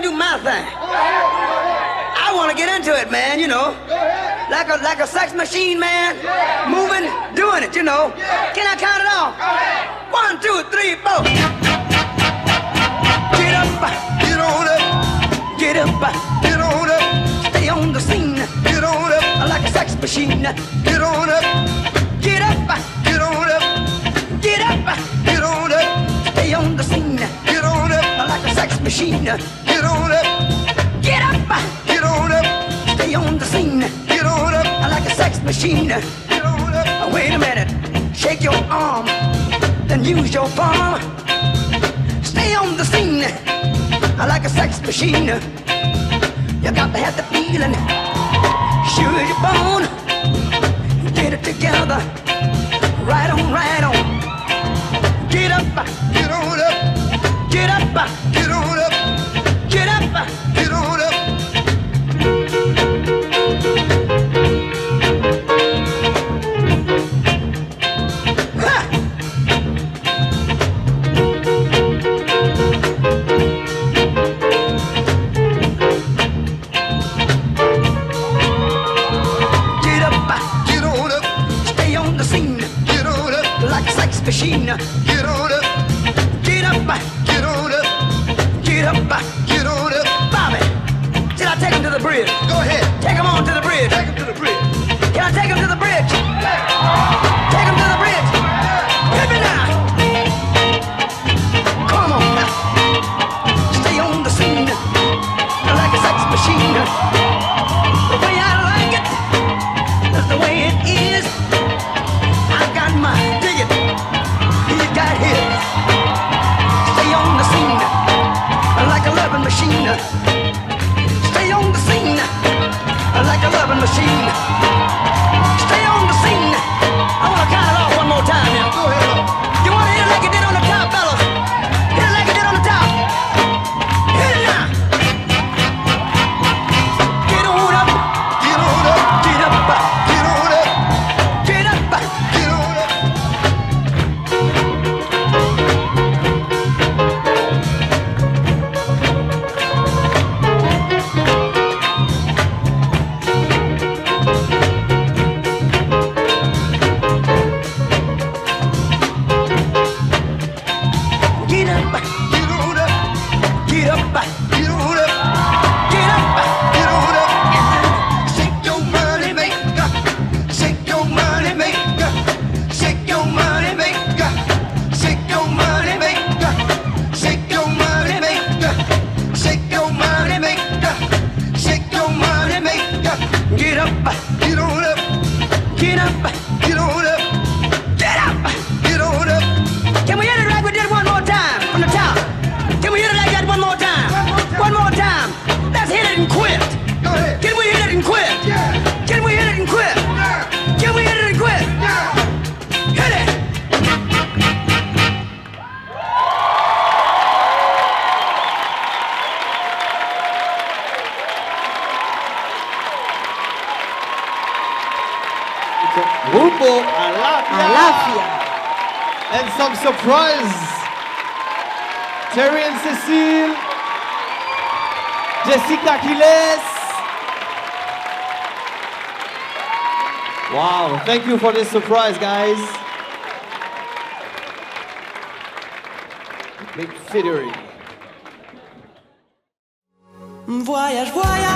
thing. I want to get into it, man, you know. Like a like a sex machine, man. Moving, doing it, you know. Can I count it off? One, two, three, four. Get up, Get on up, get up, get on up, stay on the scene. get on up, Like a sex machine. get on up, Get up, get on up, get up, get on up, stay on the scene. get on up, Like a sex machine. Machine. Wait a minute. Shake your arm, then use your palm. Stay on the scene like a sex machine. You got to have the feeling. Sure as you're born. Get it together. Right on, right on. Get up, Get on up, get up, get on up, get up. Machine. get on machine. Get up. Grupo Alafia. Alafia. And some surprise. Terry and Cecile. Jessica Quiles. Wow, thank you for this surprise, guys. Big Fiddery. Voyage, voyage.